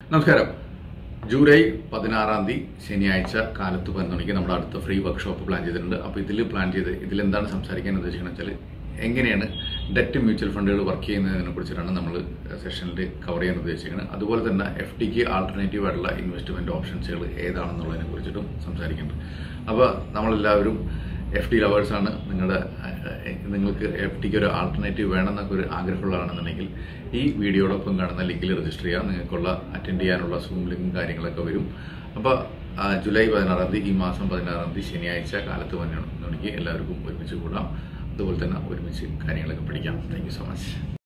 നമസ്കാരം. ജൂലൈ പതിനാറാം തീയതി ശനിയാഴ്ച കാലത്ത് പതിനൊന്ന് മണിക്ക് നമ്മൾ അടുത്ത ഫ്രീ വർക്ക്ഷോപ്പ് പ്ലാൻ ചെയ്തിട്ടുണ്ട്. അപ്പോൾ ഇതിൽ പ്ലാൻ ചെയ്ത് ഇതിലെന്താണ് സംസാരിക്കാൻ ഉദ്ദേശിക്കുന്നത് വെച്ചാൽ എങ്ങനെയാണ് ഡെറ്റ് മ്യൂച്വൽ ഫണ്ടുകൾ വർക്ക് ചെയ്യുന്നതിനെ കുറിച്ചിട്ടാണ് നമ്മൾ സെഷനിൽ കവർ ചെയ്യാൻ ഉദ്ദേശിക്കുന്നത്. അതുപോലെ തന്നെ എഫ് ഡിക്ക് ആൾട്ടർനേറ്റീവ് ആയിട്ടുള്ള ഇൻവെസ്റ്റ്മെന്റ് ഓപ്ഷൻസുകൾ ഏതാണെന്നുള്ളതിനെ കുറിച്ചിട്ടും സംസാരിക്കുന്നുണ്ട് അപ്പോൾ നമ്മളെല്ലാവരും എഫ് ഡി ലവേഴ്സാണ് നിങ്ങളുടെ നിങ്ങൾക്ക് എഫ് ഡിക്ക് ഒരു ആൾട്ടർനേറ്റീവ് വേണമെന്നൊക്കെ ഒരു ആഗ്രഹമുള്ളതാണെന്നുണ്ടെങ്കിൽ ഈ വീഡിയോടൊപ്പം കാണുന്ന ലിങ്കിൽ രജിസ്റ്റർ ചെയ്യാം. നിങ്ങൾക്കുള്ള അറ്റൻഡ് ചെയ്യാനുള്ള സൂം ലിങ്കും കാര്യങ്ങളൊക്കെ വരും. അപ്പോൾ ജൂലൈ പതിനാറാം തീയതി ഈ മാസം പതിനാറാം തീയതി ശനിയാഴ്ച കാലത്ത് പതിനൊന്ന് മണിക്ക് എല്ലാവർക്കും ഒരുമിച്ച് കൂടാം. അതുപോലെ തന്നെ ഒരുമിച്ച് കാര്യങ്ങളൊക്കെ പഠിക്കാം. Thank so much